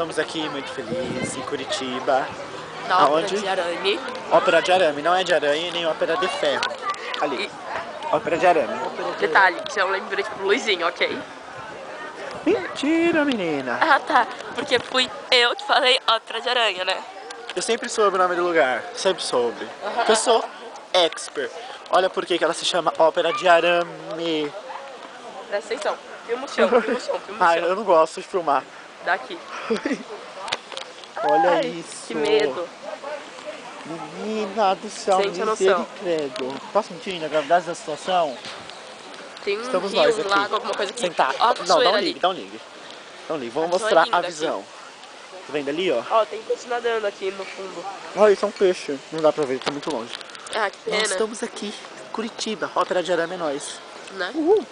estamos aqui muito felizes em Curitiba. Na ópera Aonde? de arame. Ópera de arame, não é de aranha nem ópera de ferro. Ali. E- Ópera de arame. Detalhe, isso é um lembrete pro Luizinho, ok? Mentira, menina. Ah, tá. Porque fui eu que falei ópera de aranha, né? Eu sempre soube o nome do lugar. Sempre soube. Porque eu sou expert. Olha por que que ela se chama Ópera de Arame. Presta atenção. Filma o chão, filma o chão, filma o chão. eu não gosto de filmar. Daqui. Olha Ai, isso. Que medo. Menina do céu, Sente misericredo. Posso mentir na gravidade da situação? Tem um Estamos rio, nós aqui. lago, alguma coisa aqui. Sentar. Ó, Não, dá um ali. ligue, dá um ligue. Dá um ligue. Vamos cachoeira mostrar a linda aqui. visão. Tá vendo ali, ó? Ó, tem peixe nadando aqui no fundo. Olha, isso é um peixe. Não dá pra ver, tá muito longe. Ah, que Nós pena. estamos aqui, Curitiba. Ópera de Arame é nós. Né? Uhul.